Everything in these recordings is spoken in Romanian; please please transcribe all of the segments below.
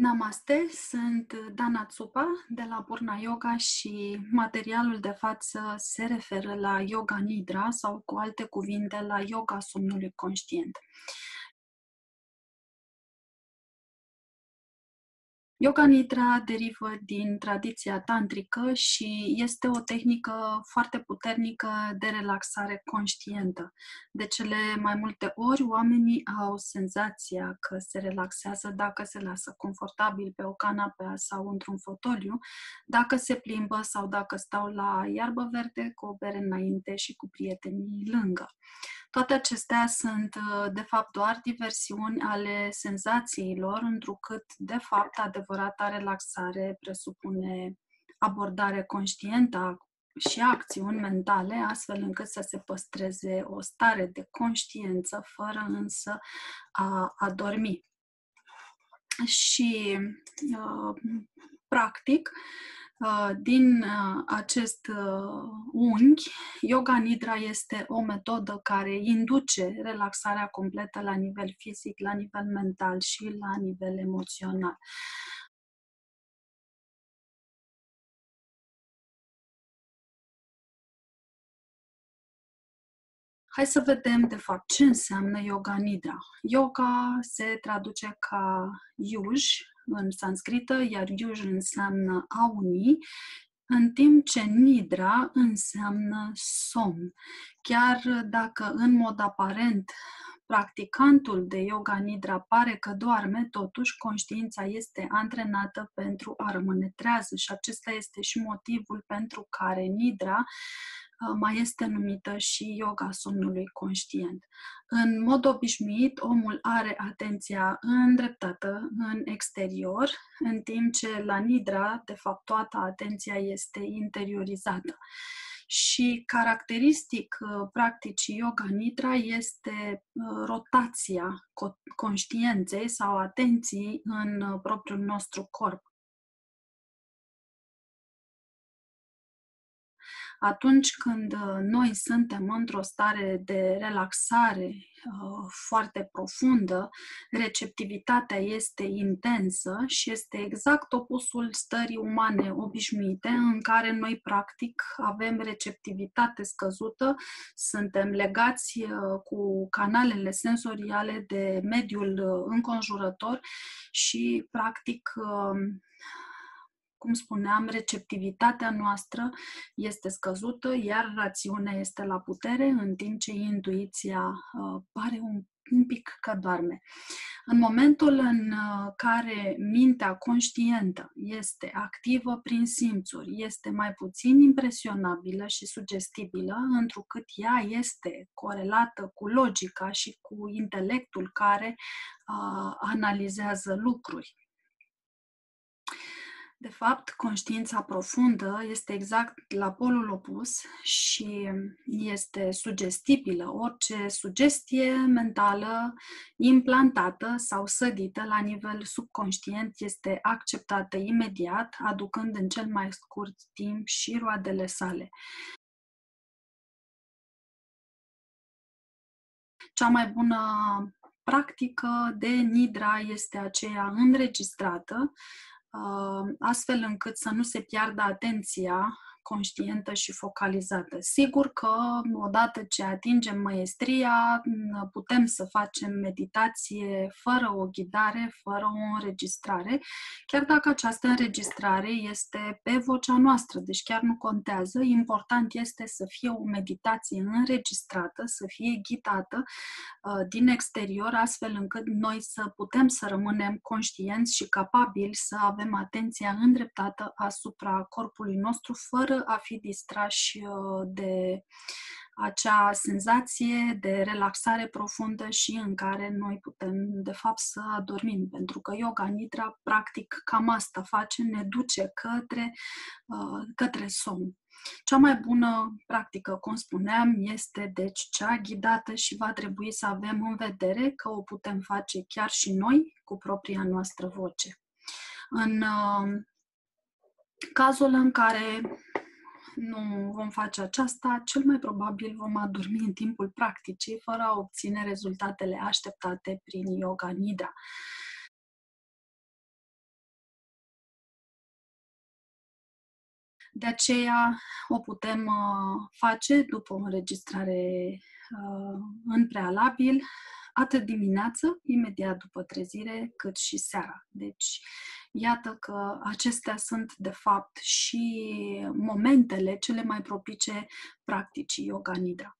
Namaste, sunt Dana Tsupa de la Purna Yoga și materialul de față se referă la Yoga Nidra sau cu alte cuvinte la yoga somnului conștient. Yoga Nidra derivă din tradiția tantrică și este o tehnică foarte puternică de relaxare conștientă. De cele mai multe ori, oamenii au senzația că se relaxează dacă se lasă confortabil pe o canapea sau într-un fotoliu, dacă se plimbă sau dacă stau la iarbă verde cu o bere înainte și cu prietenii lângă. Toate acestea sunt, de fapt, doar diversiuni ale senzațiilor, întrucât, de fapt, adevărata relaxare presupune abordare conștientă și acțiuni mentale, astfel încât să se păstreze o stare de conștiință, fără însă a, a dormi. Și, uh, practic, Uh, din uh, acest uh, unghi, Yoga Nidra este o metodă care induce relaxarea completă la nivel fizic, la nivel mental și la nivel emoțional. Hai să vedem, de fapt, ce înseamnă Yoga Nidra. Yoga se traduce ca yuj, în sanscrită, iar yuj înseamnă a uni, în timp ce nidra înseamnă somn. Chiar dacă în mod aparent practicantul de yoga nidra pare că doarme, totuși conștiința este antrenată pentru a rămâne trează și acesta este și motivul pentru care nidra Uh, mai este numită și yoga somnului conștient. În mod obișnuit, omul are atenția îndreptată în exterior, în timp ce la nidra, de fapt, toată atenția este interiorizată. Și caracteristic uh, practicii yoga nidra este uh, rotația conștiinței sau atenției în propriul nostru corp. atunci când uh, noi suntem într-o stare de relaxare uh, foarte profundă, receptivitatea este intensă și este exact opusul stării umane obișnuite, în care noi, practic, avem receptivitate scăzută, suntem legați uh, cu canalele sensoriale de mediul înconjurător și, practic, cum spuneam, receptivitatea noastră este scăzută, iar rațiunea este la putere, în timp ce intuiția uh, pare un, un pic că doarme. În momentul în uh, care mintea conștientă este activă prin simțuri, este mai puțin impresionabilă și sugestibilă, întrucât ea este corelată cu logica și cu intelectul care uh, analizează lucruri. De fapt, conștiința profundă este exact la polul opus și este sugestibilă. Orice sugestie mentală implantată sau sădită la nivel subconștient este acceptată imediat, aducând în cel mai scurt timp și roadele sale. Cea mai bună practică de nidra este aceea înregistrată, Uh, astfel încât să nu se piardă atenția conștientă și focalizată. Sigur că odată ce atingem maestria, putem să facem meditație fără o ghidare, fără o înregistrare, chiar dacă această înregistrare este pe vocea noastră, deci chiar nu contează. Important este să fie o meditație înregistrată, să fie ghidată uh, din exterior, astfel încât noi să putem să rămânem conștienți și capabili să avem atenția îndreptată asupra corpului nostru, fără a fi distrași uh, de acea senzație de relaxare profundă și în care noi putem, de fapt, să adormim. Pentru că yoga nidra, practic, cam asta face, ne duce către, uh, către somn. Cea mai bună practică, cum spuneam, este deci cea ghidată și va trebui să avem în vedere că o putem face chiar și noi cu propria noastră voce. În uh, Cazul în care nu vom face aceasta, cel mai probabil vom adormi în timpul practicii fără a obține rezultatele așteptate prin yoga nidra. De aceea o putem uh, face după o înregistrare uh, în prealabil, atât dimineață, imediat după trezire, cât și seara. Deci iată că acestea sunt, de fapt, și momentele cele mai propice practicii yoga nidra.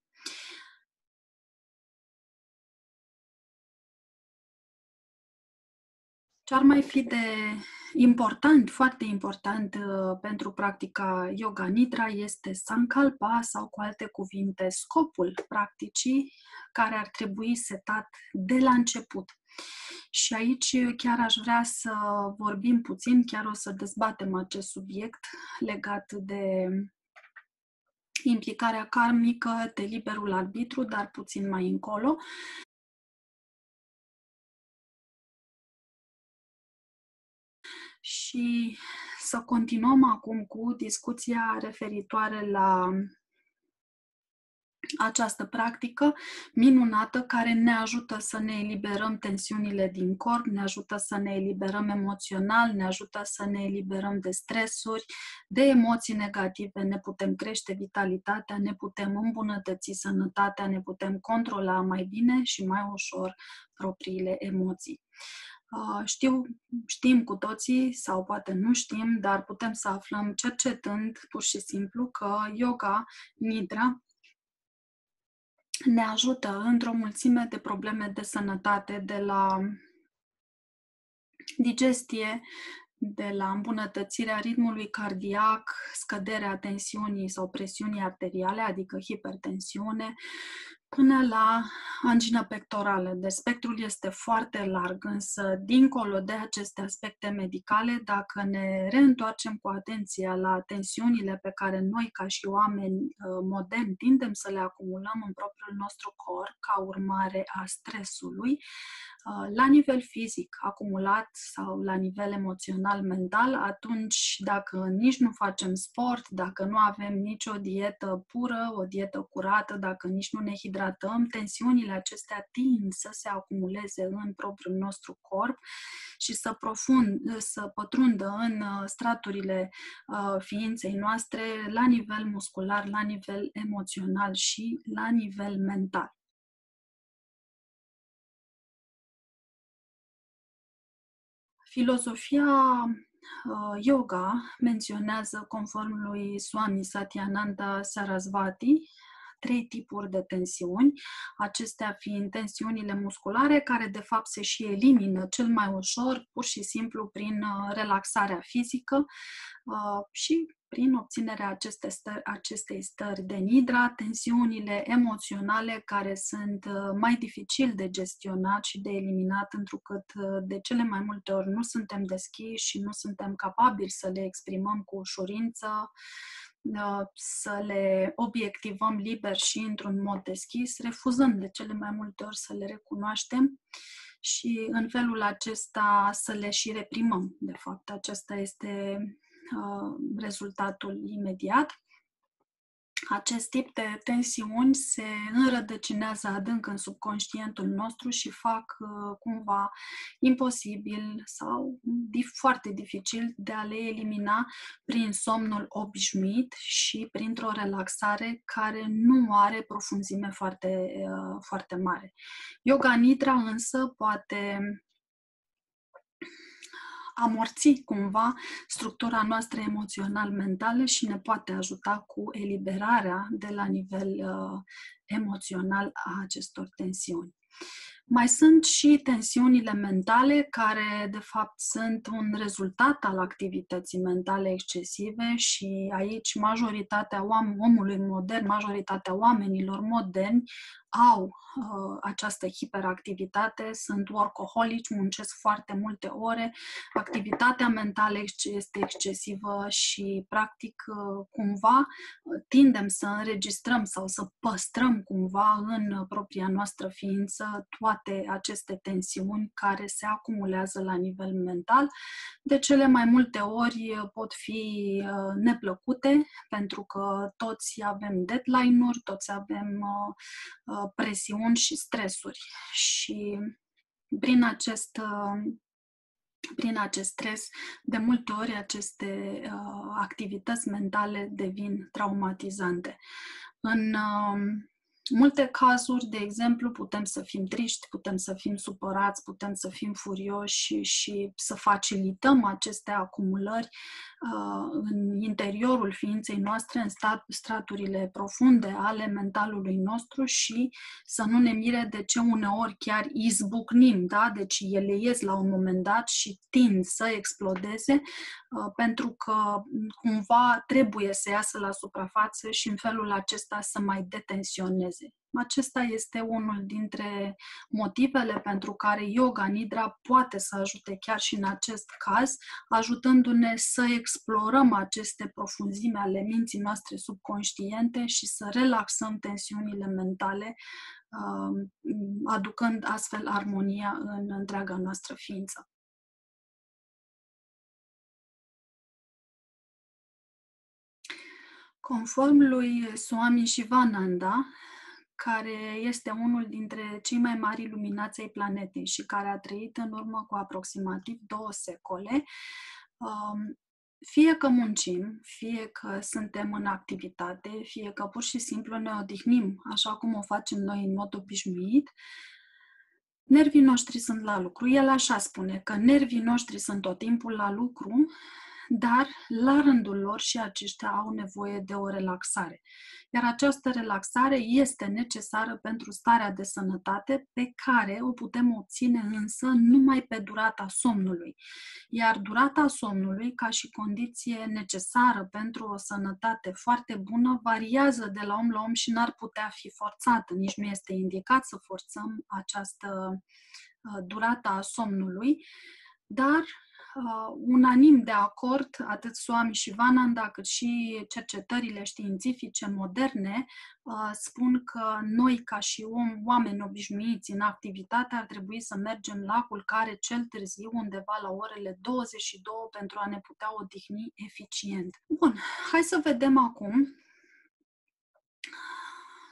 Ce ar mai fi de important, foarte important uh, pentru practica yoga nidra este sankalpa sau cu alte cuvinte scopul practicii care ar trebui setat de la început. Și aici chiar aș vrea să vorbim puțin, chiar o să dezbatem acest subiect legat de implicarea karmică, de liberul arbitru, dar puțin mai încolo. Și să continuăm acum cu discuția referitoare la această practică minunată care ne ajută să ne eliberăm tensiunile din corp, ne ajută să ne eliberăm emoțional, ne ajută să ne eliberăm de stresuri, de emoții negative, ne putem crește vitalitatea, ne putem îmbunătăți sănătatea, ne putem controla mai bine și mai ușor propriile emoții. Uh, știu, știm cu toții sau poate nu știm, dar putem să aflăm cercetând pur și simplu că yoga nidra ne ajută într-o mulțime de probleme de sănătate, de la digestie, de la îmbunătățirea ritmului cardiac, scăderea tensiunii sau presiunii arteriale, adică hipertensiune, până la angina pectorală. Deci spectrul este foarte larg, însă dincolo de aceste aspecte medicale, dacă ne reîntoarcem cu atenția la tensiunile pe care noi ca și oameni uh, moderni tindem să le acumulăm în propriul nostru corp ca urmare a stresului, uh, la nivel fizic acumulat sau la nivel emoțional, mental, atunci dacă nici nu facem sport, dacă nu avem nicio dietă pură, o dietă curată, dacă nici nu ne hidratăm, hidratăm, tensiunile acestea tind să se acumuleze în propriul nostru corp și să, profund, să pătrundă în uh, straturile uh, ființei noastre la nivel muscular, la nivel emoțional și la nivel mental. Filosofia uh, yoga menționează, conform lui Swami Satyananda Sarasvati, trei tipuri de tensiuni, acestea fiind tensiunile musculare, care de fapt se și elimină cel mai ușor, pur și simplu prin uh, relaxarea fizică uh, și prin obținerea aceste stări, acestei stări de nidra, tensiunile emoționale care sunt uh, mai dificil de gestionat și de eliminat, întrucât de cele mai multe ori nu suntem deschiși și nu suntem capabili să le exprimăm cu ușurință, Uh, să le obiectivăm liber și într-un mod deschis, refuzând de cele mai multe ori să le recunoaștem și în felul acesta să le și reprimăm. De fapt, acesta este uh, rezultatul imediat acest tip de tensiuni se înrădăcinează adânc în subconștientul nostru și fac uh, cumva imposibil sau foarte dificil de a le elimina prin somnul obișnuit și printr-o relaxare care nu are profunzime foarte, uh, foarte mare. Yoga Nidra însă poate amorți cumva structura noastră emoțional-mentală și ne poate ajuta cu eliberarea de la nivel uh, emoțional a acestor tensiuni. Mai sunt și tensiunile mentale, care de fapt sunt un rezultat al activității mentale excesive și aici majoritatea omului modern, majoritatea oamenilor moderni au uh, această hiperactivitate, sunt workaholici, muncesc foarte multe ore, activitatea mentală este excesivă și, practic, uh, cumva tindem să înregistrăm sau să păstrăm cumva în propria noastră ființă toate aceste tensiuni care se acumulează la nivel mental. De cele mai multe ori pot fi uh, neplăcute, pentru că toți avem deadline-uri, toți avem uh, uh, presiuni și stresuri. Și prin acest uh, prin acest stres, de multe ori aceste uh, activități mentale devin traumatizante. În uh, multe cazuri, de exemplu, putem să fim triști, putem să fim supărați, putem să fim furioși și, și să facilităm aceste acumulări uh, în interiorul ființei noastre, în stat, straturile profunde ale mentalului nostru și să nu ne mire de ce uneori chiar izbucnim, da? deci ele ies la un moment dat și tind să explodeze uh, pentru că cumva trebuie să iasă la suprafață și în felul acesta să mai detensioneze. Acesta este unul dintre motivele pentru care yoga nidra poate să ajute chiar și în acest caz, ajutându-ne să explorăm aceste profunzime ale minții noastre subconștiente și să relaxăm tensiunile mentale, um, aducând astfel armonia în întreaga noastră ființă. Conform lui Swami Shivananda, care este unul dintre cei mai mari iluminați ai planetei și care a trăit în urmă cu aproximativ două secole, um, fie că muncim, fie că suntem în activitate, fie că pur și simplu ne odihnim, așa cum o facem noi în mod obișnuit, nervii noștri sunt la lucru. El așa spune, că nervii noștri sunt tot timpul la lucru dar la rândul lor și aceștia au nevoie de o relaxare. Iar această relaxare este necesară pentru starea de sănătate pe care o putem obține însă numai pe durata somnului. Iar durata somnului, ca și condiție necesară pentru o sănătate foarte bună, variază de la om la om și n-ar putea fi forțată. Nici nu este indicat să forțăm această uh, durata a somnului, dar uh, unanim de acord, atât Swami și Vananda, cât și cercetările științifice moderne uh, spun că noi, ca și om, oameni obișnuiți în activitate, ar trebui să mergem la culcare cel târziu, undeva la orele 22, pentru a ne putea odihni eficient. Bun, hai să vedem acum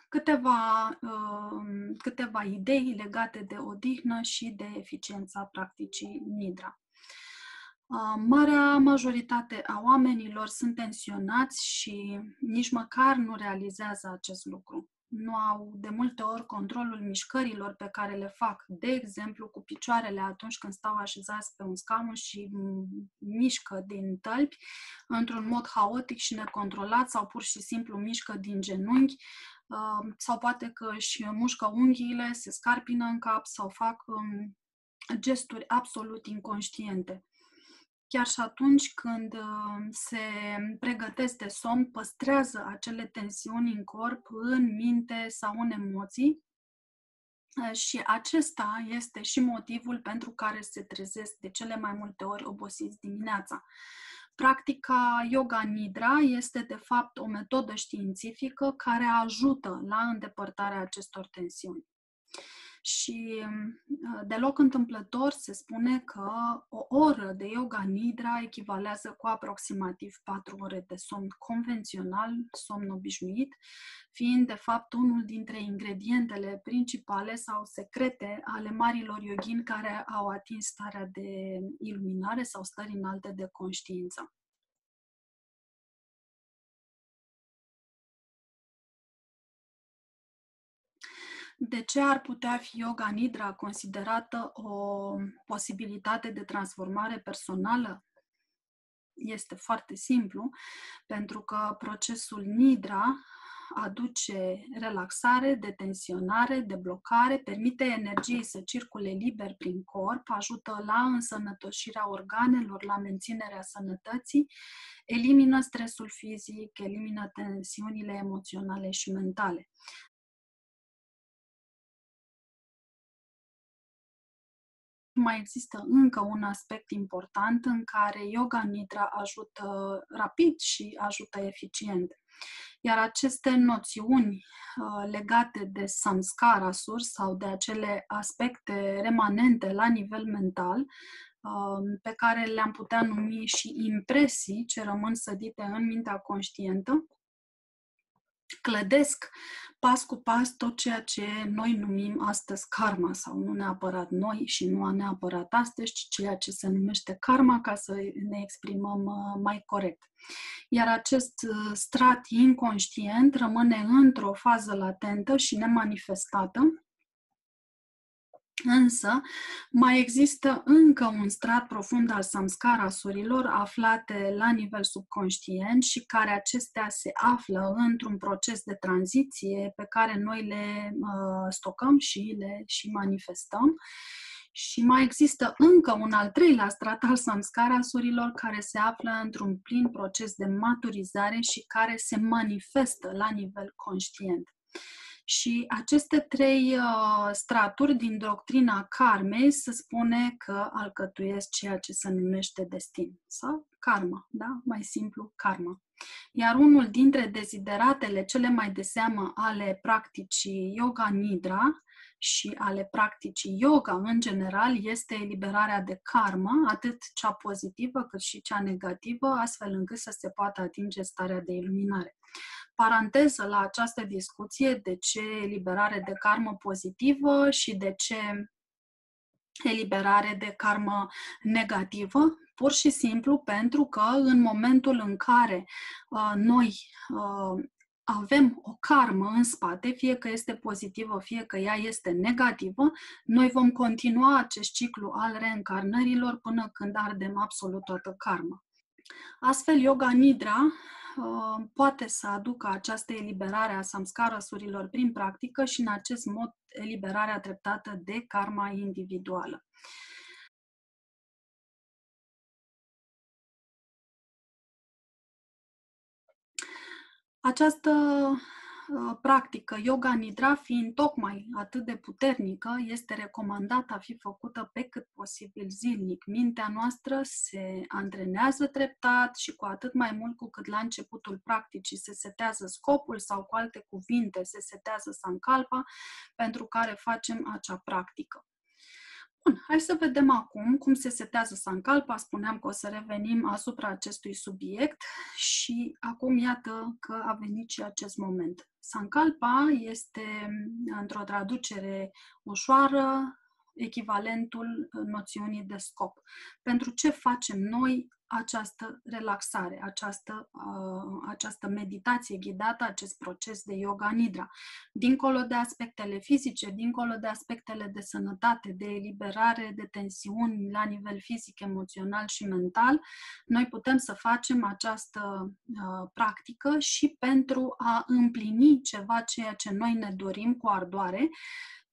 câteva, uh, câteva idei legate de odihnă și de eficiența practicii Nidra. Marea majoritate a oamenilor sunt tensionați și nici măcar nu realizează acest lucru. Nu au de multe ori controlul mișcărilor pe care le fac, de exemplu cu picioarele atunci când stau așezați pe un scaun și mișcă din tălpi într-un mod haotic și necontrolat sau pur și simplu mișcă din genunchi sau poate că își mușcă unghiile, se scarpină în cap sau fac um, gesturi absolut inconștiente chiar și atunci când uh, se pregătesc de somn, păstrează acele tensiuni în corp, în minte sau în emoții. Uh, și acesta este și motivul pentru care se trezesc de cele mai multe ori obosiți dimineața. Practica Yoga Nidra este de fapt o metodă științifică care ajută la îndepărtarea acestor tensiuni. Și uh, deloc întâmplător se spune că o oră de yoga nidra echivalează cu aproximativ 4 ore de somn convențional, somn obișnuit, fiind de fapt unul dintre ingredientele principale sau secrete ale marilor yogini care au atins starea de iluminare sau stări înalte de conștiință. De ce ar putea fi yoga nidra considerată o posibilitate de transformare personală? Este foarte simplu, pentru că procesul nidra aduce relaxare, detensionare, deblocare, permite energiei să circule liber prin corp, ajută la însănătoșirea organelor, la menținerea sănătății, elimină stresul fizic, elimină tensiunile emoționale și mentale. Mai există încă un aspect important în care yoga nidra ajută rapid și ajută eficient. Iar aceste noțiuni uh, legate de samskara sur sau de acele aspecte remanente la nivel mental, uh, pe care le-am putea numi și impresii ce rămân sădite în mintea conștientă, clădesc pas cu pas tot ceea ce noi numim astăzi karma sau nu neapărat noi și nu neapărat astăzi, ci ceea ce se numește karma ca să ne exprimăm uh, mai corect. Iar acest uh, strat inconștient rămâne într-o fază latentă și nemanifestată, Însă, mai există încă un strat profund al samskarasurilor aflate la nivel subconștient și care acestea se află într-un proces de tranziție pe care noi le uh, stocăm și le și manifestăm. Și mai există încă un al treilea strat al samskarasurilor care se află într-un plin proces de maturizare și care se manifestă la nivel conștient. Și aceste trei uh, straturi din doctrina karmei se spune că alcătuiesc ceea ce se numește destin sau karma, da? Mai simplu, karma. Iar unul dintre dezideratele cele mai de seamă ale practicii yoga nidra și ale practicii yoga în general este eliberarea de karma, atât cea pozitivă cât și cea negativă, astfel încât să se poată atinge starea de iluminare paranteză la această discuție de ce eliberare de karmă pozitivă și de ce eliberare de karmă negativă, pur și simplu pentru că în momentul în care uh, noi uh, avem o karmă în spate, fie că este pozitivă, fie că ea este negativă, noi vom continua acest ciclu al reîncarnărilor până când ardem absolut toată karma. Astfel, Yoga Nidra Uh, poate să aducă această eliberare a samskarasurilor prin practică și în acest mod eliberarea treptată de karma individuală. Această Uh, practică yoga nidra fiind tocmai atât de puternică, este recomandată a fi făcută pe cât posibil zilnic. Mintea noastră se antrenează treptat și cu atât mai mult cu cât la începutul practicii se setează scopul sau cu alte cuvinte se setează sancalpa pentru care facem acea practică. Bun, hai să vedem acum cum se setează Sankalpa. Spuneam că o să revenim asupra acestui subiect și acum iată că a venit și acest moment. Sankalpa este, într-o traducere ușoară, echivalentul noțiunii de scop. Pentru ce facem noi această relaxare, această, uh, această meditație ghidată, acest proces de yoga nidra. Dincolo de aspectele fizice, dincolo de aspectele de sănătate, de eliberare de tensiuni la nivel fizic, emoțional și mental, noi putem să facem această uh, practică și pentru a împlini ceva ceea ce noi ne dorim cu ardoare,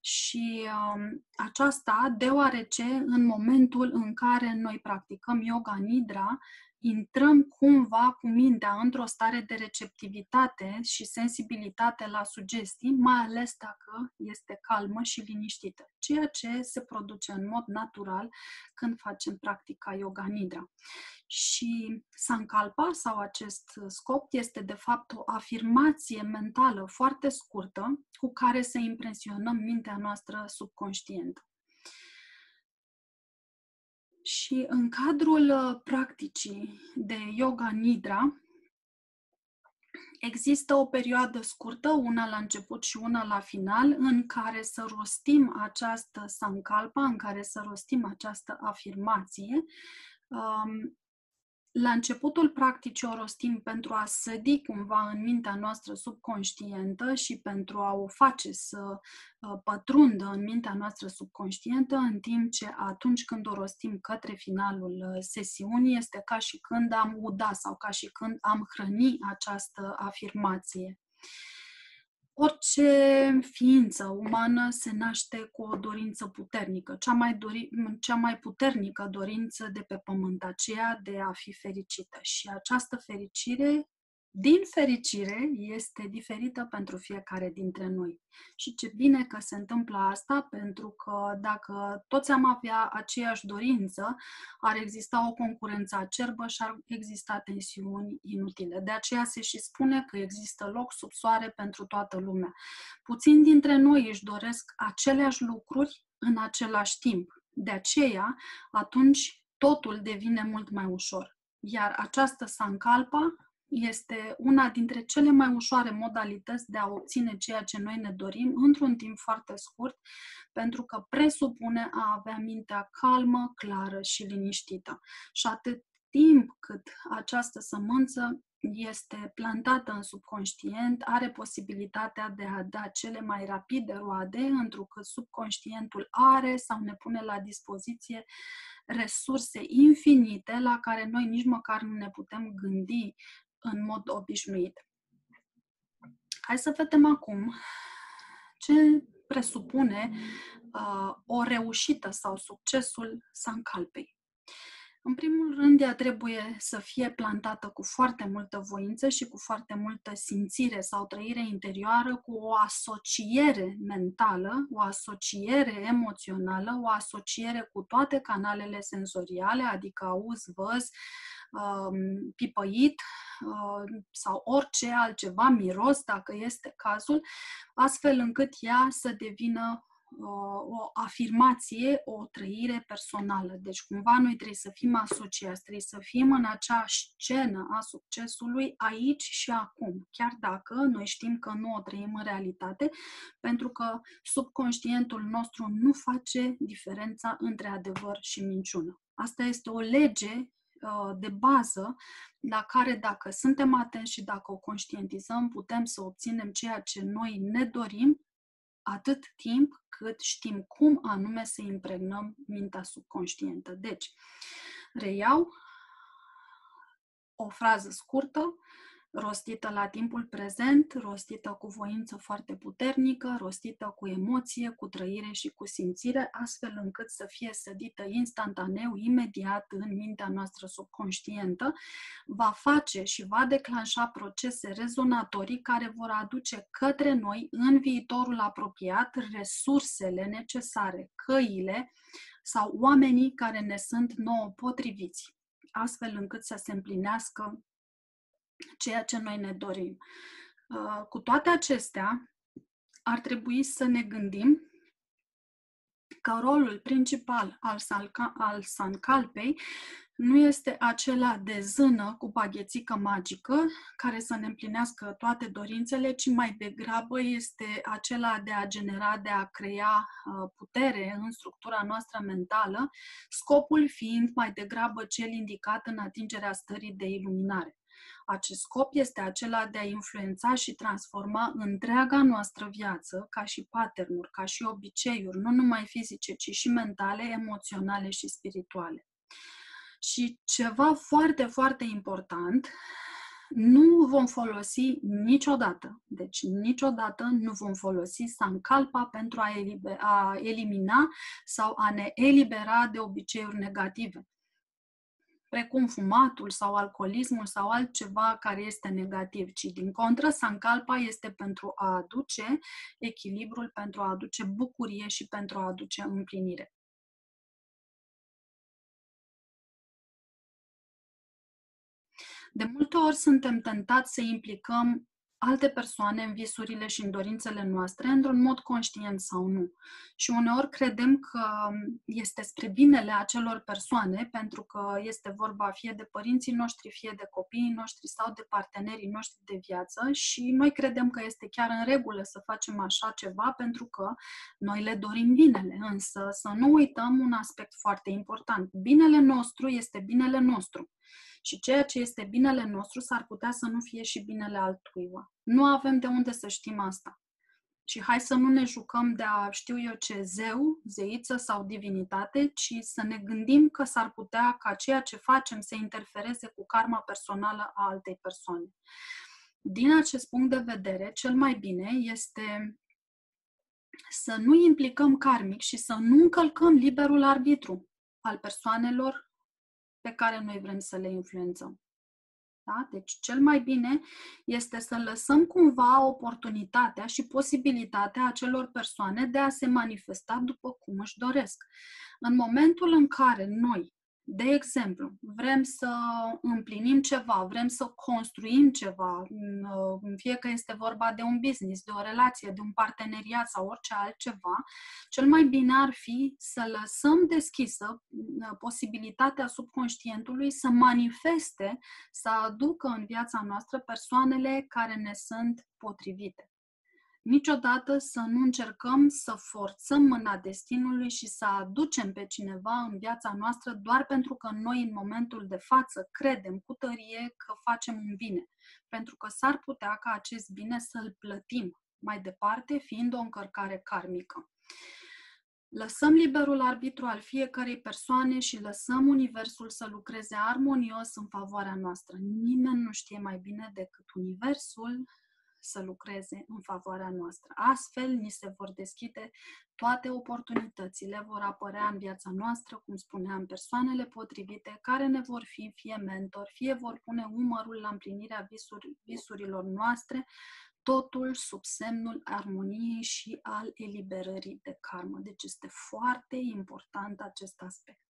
și um, aceasta deoarece în momentul în care noi practicăm yoga nidra, intrăm cumva cu mintea într-o stare de receptivitate și sensibilitate la sugestii, mai ales dacă este calmă și liniștită, ceea ce se produce în mod natural când facem practica yoga nidra. Și Sankalpa sau acest scop este de fapt o afirmație mentală foarte scurtă cu care să impresionăm mintea noastră subconștientă. Și în cadrul uh, practicii de yoga nidra, există o perioadă scurtă, una la început și una la final, în care să rostim această sankalpa, în care să rostim această afirmație, um, la începutul practicii o rostim pentru a sădi cumva în mintea noastră subconștientă și pentru a o face să uh, pătrundă în mintea noastră subconștientă, în timp ce atunci când o rostim către finalul uh, sesiunii este ca și când am uda sau ca și când am hrăni această afirmație. Orice ființă umană se naște cu o dorință puternică, cea mai, dori, cea mai puternică dorință de pe pământ, aceea de a fi fericită. Și această fericire din fericire, este diferită pentru fiecare dintre noi. Și ce bine că se întâmplă asta, pentru că dacă toți am avea aceeași dorință, ar exista o concurență acerbă și ar exista tensiuni inutile. De aceea se și spune că există loc sub soare pentru toată lumea. Puțin dintre noi își doresc aceleași lucruri în același timp. De aceea, atunci, totul devine mult mai ușor. Iar această sancalpa este una dintre cele mai ușoare modalități de a obține ceea ce noi ne dorim într-un timp foarte scurt, pentru că presupune a avea mintea calmă, clară și liniștită. Și atât timp cât această sămânță este plantată în subconștient, are posibilitatea de a da cele mai rapide roade, întrucât subconștientul are sau ne pune la dispoziție resurse infinite la care noi nici măcar nu ne putem gândi în mod obișnuit. Hai să vedem acum ce presupune uh, o reușită sau succesul Sancalpei. În primul rând, ea trebuie să fie plantată cu foarte multă voință și cu foarte multă simțire sau trăire interioară, cu o asociere mentală, o asociere emoțională, o asociere cu toate canalele senzoriale, adică auz, văz, um, pipăit uh, sau orice altceva, miros, dacă este cazul, astfel încât ea să devină o afirmație, o trăire personală. Deci, cumva, noi trebuie să fim asociați, trebuie să fim în acea scenă a succesului aici și acum, chiar dacă noi știm că nu o trăim în realitate, pentru că subconștientul nostru nu face diferența între adevăr și minciună. Asta este o lege uh, de bază la care dacă suntem atenți și dacă o conștientizăm, putem să obținem ceea ce noi ne dorim atât timp cât știm cum anume să impregnăm mintea subconștientă. Deci, reiau o frază scurtă rostită la timpul prezent, rostită cu voință foarte puternică, rostită cu emoție, cu trăire și cu simțire, astfel încât să fie sădită instantaneu, imediat în mintea noastră subconștientă, va face și va declanșa procese rezonatorii care vor aduce către noi în viitorul apropiat resursele necesare, căile sau oamenii care ne sunt nouă potriviți astfel încât să se împlinească ceea ce noi ne dorim. Uh, cu toate acestea, ar trebui să ne gândim că rolul principal al, salca, al Sancalpei nu este acela de zână cu baghețică magică care să ne împlinească toate dorințele, ci mai degrabă este acela de a genera, de a crea uh, putere în structura noastră mentală, scopul fiind mai degrabă cel indicat în atingerea stării de iluminare. Acest scop este acela de a influența și transforma întreaga noastră viață, ca și paternuri, ca și obiceiuri, nu numai fizice, ci și mentale, emoționale și spirituale. Și ceva foarte, foarte important, nu vom folosi niciodată, deci niciodată nu vom folosi Sancalpa pentru a, a elimina sau a ne elibera de obiceiuri negative precum fumatul sau alcoolismul sau altceva care este negativ, ci din contră, Sankalpa este pentru a aduce echilibrul, pentru a aduce bucurie și pentru a aduce împlinire. De multe ori suntem tentați să implicăm alte persoane în visurile și în dorințele noastre, într-un mod conștient sau nu. Și uneori credem că este spre binele acelor persoane, pentru că este vorba fie de părinții noștri, fie de copiii noștri sau de partenerii noștri de viață și noi credem că este chiar în regulă să facem așa ceva pentru că noi le dorim binele. Însă să nu uităm un aspect foarte important. Binele nostru este binele nostru. Și ceea ce este binele nostru s-ar putea să nu fie și binele altuiva. Nu avem de unde să știm asta. Și hai să nu ne jucăm de a știu eu ce zeu, zeiță sau divinitate, ci să ne gândim că s-ar putea ca ceea ce facem să interfereze cu karma personală a altei persoane. Din acest punct de vedere, cel mai bine este să nu implicăm karmic și să nu încălcăm liberul arbitru al persoanelor pe care noi vrem să le influențăm. Da? Deci, cel mai bine este să lăsăm cumva oportunitatea și posibilitatea acelor persoane de a se manifesta după cum își doresc. În momentul în care noi De exemplu, vrem să împlinim ceva, vrem să construim ceva, fie că este vorba de un business, de o relație, de un parteneriat sau orice altceva, cel mai bine ar fi să lăsăm deschisă posibilitatea subconștientului să manifeste, să aducă în viața noastră persoanele care ne sunt potrivite niciodată să nu încercăm să forțăm mâna destinului și să aducem pe cineva în viața noastră doar pentru că noi în momentul de față credem cu tărie că facem un bine. Pentru că s-ar putea ca acest bine să-l plătim mai departe, fiind o încărcare karmică. Lăsăm liberul arbitru al fiecărei persoane și lăsăm Universul să lucreze armonios în favoarea noastră. Nimeni nu știe mai bine decât Universul să lucreze în favoarea noastră. Astfel, ni se vor deschide toate oportunitățile, vor apărea în viața noastră, cum spuneam, persoanele potrivite care ne vor fi fie mentor, fie vor pune umărul la împlinirea visuri, visurilor noastre, totul sub semnul armoniei și al eliberării de karmă. Deci este foarte important acest aspect.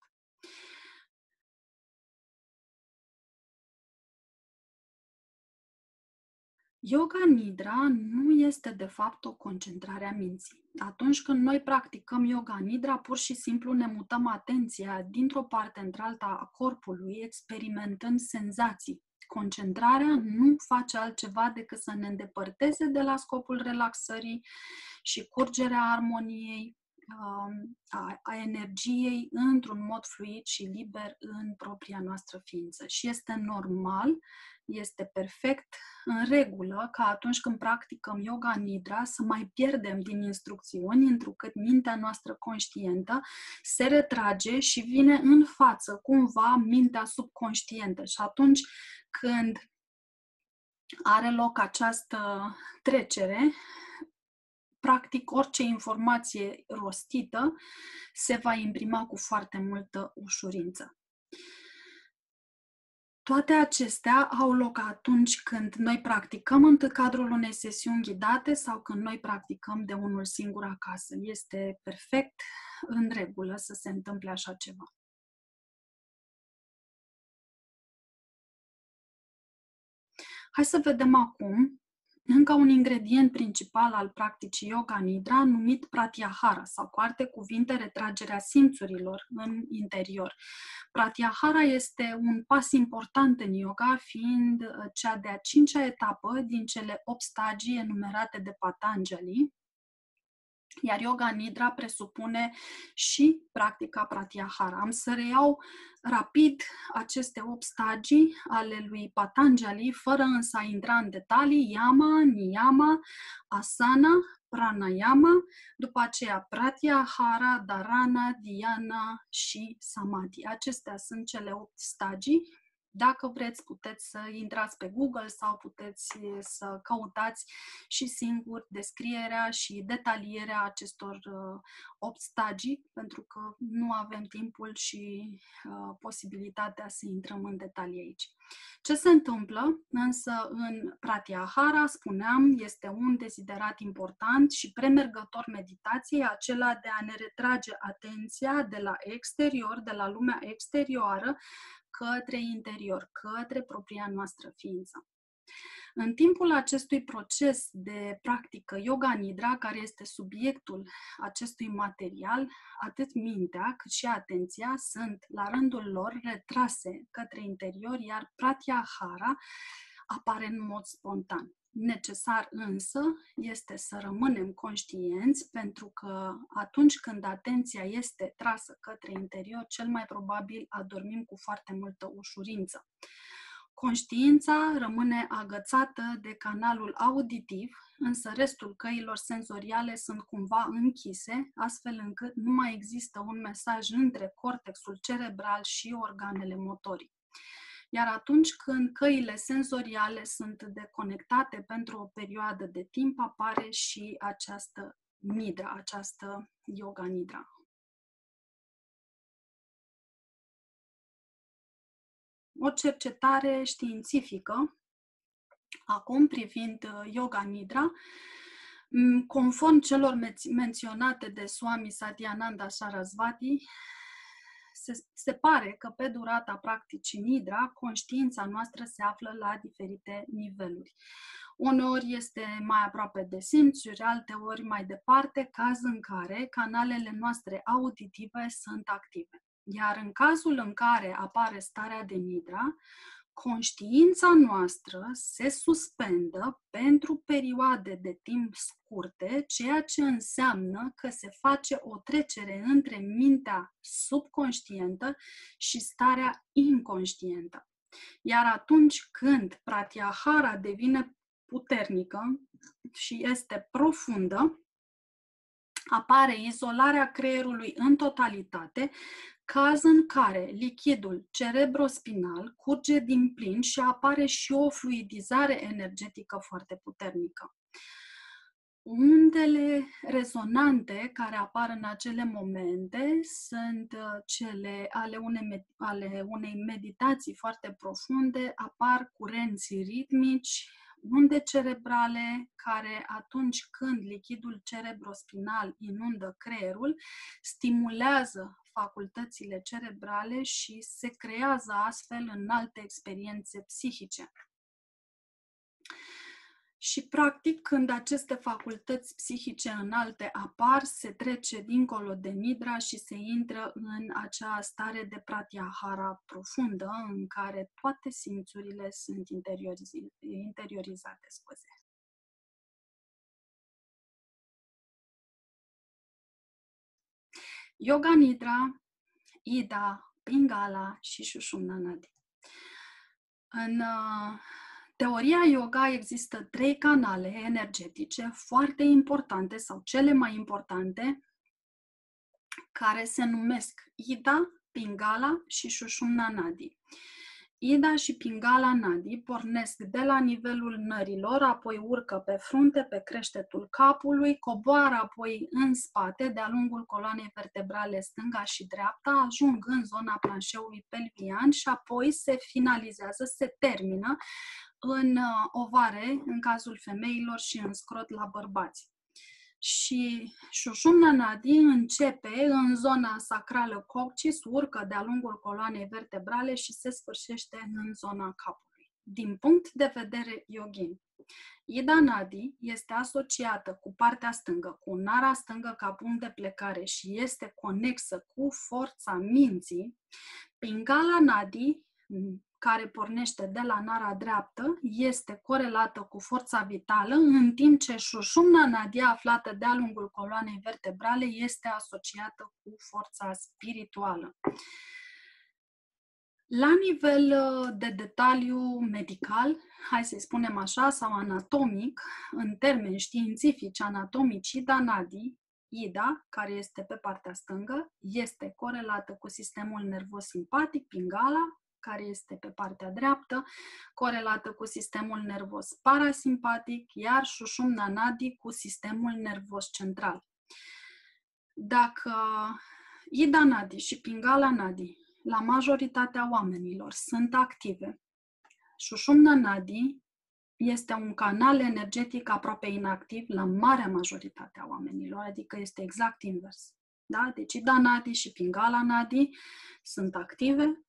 Yoga Nidra nu este de fapt o concentrare a minții. Atunci când noi practicăm Yoga Nidra, pur și simplu ne mutăm atenția dintr-o parte într-alta a corpului, experimentând senzații. Concentrarea nu face altceva decât să ne îndepărteze de la scopul relaxării și curgerea armoniei, um, a, a energiei într-un mod fluid și liber în propria noastră ființă. Și este normal este perfect în regulă ca atunci când practicăm yoga nidra să mai pierdem din instrucțiuni, întrucât mintea noastră conștientă se retrage și vine în față cumva mintea subconștientă. Și atunci când are loc această trecere, practic orice informație rostită se va imprima cu foarte multă ușurință. Toate acestea au loc atunci când noi practicăm în cadrul unei sesiuni ghidate sau când noi practicăm de unul singur acasă. Este perfect în regulă să se întâmple așa ceva. Hai să vedem acum încă un ingredient principal al practicii yoga nidra numit pratyahara sau cu alte cuvinte retragerea simțurilor în interior. Pratyahara este un pas important în yoga, fiind uh, cea de-a cincea etapă din cele 8 stagii enumerate de Patanjali, iar yoga nidra presupune și practica pratyahara. Am să reiau rapid aceste 8 stagii ale lui Patanjali, fără însă a intra în detalii, yama, niyama, asana, pranayama, după aceea pratyahara, dharana, dhyana și samadhi. Acestea sunt cele 8 stagii dacă vreți, puteți să intrați pe Google sau puteți să căutați și singur descrierea și detalierea acestor uh, 8 stagii, pentru că nu avem timpul și uh, posibilitatea să intrăm în detalii aici. Ce se întâmplă? Însă în Pratyahara, spuneam, este un deziderat important și premergător meditației, acela de a ne retrage atenția de la exterior, de la lumea exterioară, către interior, către propria noastră ființă. În timpul acestui proces de practică yoga nidra, care este subiectul acestui material, atât mintea cât și atenția sunt la rândul lor retrase către interior, iar pratyahara apare în mod spontan. Necesar însă este să rămânem conștienți pentru că atunci când atenția este trasă către interior, cel mai probabil adormim cu foarte multă ușurință. Conștiința rămâne agățată de canalul auditiv, însă restul căilor senzoriale sunt cumva închise, astfel încât nu mai există un mesaj între cortexul cerebral și organele motorii. Iar atunci când căile senzoriale sunt deconectate pentru o perioadă de timp, apare și această nidra, această yoga nidra. O cercetare științifică, acum privind uh, yoga nidra, conform celor menționate de Swami Satyananda Sarasvati, se, se pare că pe durata practicii Nidra, conștiința noastră se află la diferite niveluri. Uneori este mai aproape de simțuri, alteori mai departe, caz în care canalele noastre auditive sunt active. Iar în cazul în care apare starea de nidra, conștiința noastră se suspendă pentru perioade de timp scurte, ceea ce înseamnă că se face o trecere între mintea subconștientă și starea inconștientă. Iar atunci când pratyahara devine puternică și este profundă, apare izolarea creierului în totalitate, caz în care lichidul cerebrospinal curge din plin și apare și o fluidizare energetică foarte puternică. Undele rezonante care apar în acele momente sunt uh, cele ale unei, ale unei meditații foarte profunde, apar curenți ritmici, unde cerebrale care atunci când lichidul cerebrospinal inundă creierul, stimulează facultățile cerebrale și se creează astfel în alte experiențe psihice. Și, practic, când aceste facultăți psihice înalte apar, se trece dincolo de nidra și se intră în acea stare de pratyahara profundă, în care toate simțurile sunt interiorizate. Scuze. Yoga Nidra, Ida, Pingala și Shushumna Nadi. În uh, teoria yoga există trei canale energetice foarte importante sau cele mai importante care se numesc Ida, Pingala și Shushumna Nadi. Ida și Pingala Nadi pornesc de la nivelul nărilor, apoi urcă pe frunte, pe creștetul capului, coboară apoi în spate, de-a lungul coloanei vertebrale stânga și dreapta, ajung în zona planșeului pelvian și apoi se finalizează, se termină în uh, ovare, în cazul femeilor, și în scrot la bărbați. Și Shushumna Nadi începe în zona sacrală coccis, urcă de-a lungul coloanei vertebrale și se sfârșește în zona capului. Din punct de vedere yogin, Ida Nadi este asociată cu partea stângă, cu nara stângă ca punct de plecare și este conexă cu forța minții. Pingala Nadi care pornește de la nara dreaptă este corelată cu forța vitală, în timp ce șușumna nadia aflată de-a lungul coloanei vertebrale este asociată cu forța spirituală. La nivel uh, de detaliu medical, hai să-i spunem așa, sau anatomic, în termeni științifici anatomici, Ida Nadi, Ida, care este pe partea stângă, este corelată cu sistemul nervos simpatic, pingala, care este pe partea dreaptă, corelată cu sistemul nervos parasimpatic, iar Shushumna Nadi cu sistemul nervos central. Dacă Ida Nadi și Pingala Nadi la majoritatea oamenilor sunt active, Shushumna Nadi este un canal energetic aproape inactiv la marea majoritate a oamenilor, adică este exact invers. Da? Deci Ida Nadi și Pingala Nadi sunt active,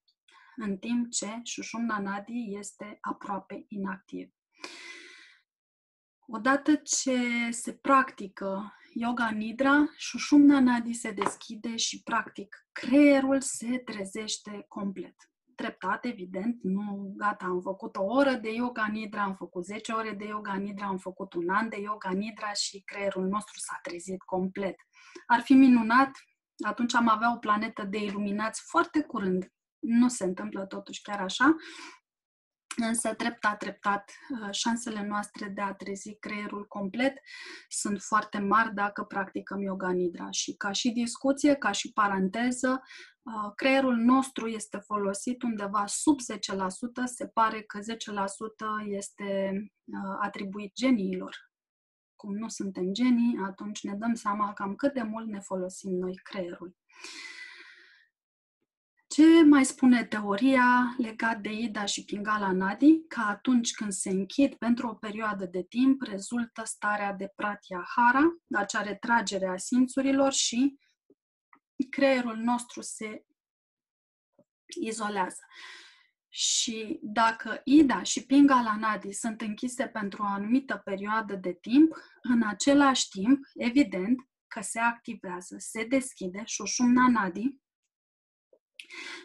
în timp ce Shushumna Nadi este aproape inactiv. Odată ce se practică yoga nidra, Shushumna Nadi se deschide și practic creierul se trezește complet. Treptat, evident, nu, gata, am făcut o oră de yoga nidra, am făcut 10 ore de yoga nidra, am făcut un an de yoga nidra și creierul nostru s-a trezit complet. Ar fi minunat, atunci am avea o planetă de iluminați foarte curând, nu se întâmplă totuși chiar așa, însă treptat, treptat, uh, șansele noastre de a trezi creierul complet sunt foarte mari dacă practicăm yoga nidra. Și ca și discuție, ca și paranteză, uh, creierul nostru este folosit undeva sub 10%, se pare că 10% este uh, atribuit geniilor. Cum nu suntem genii, atunci ne dăm seama cam cât de mult ne folosim noi creierul. Ce mai spune teoria legat de Ida și Pingala Nadi? Că atunci când se închid pentru o perioadă de timp, rezultă starea de pratyahara, acea retragere a simțurilor și creierul nostru se izolează. Și dacă Ida și Pingala Nadi sunt închise pentru o anumită perioadă de timp, în același timp, evident că se activează, se deschide Shushumna Nadi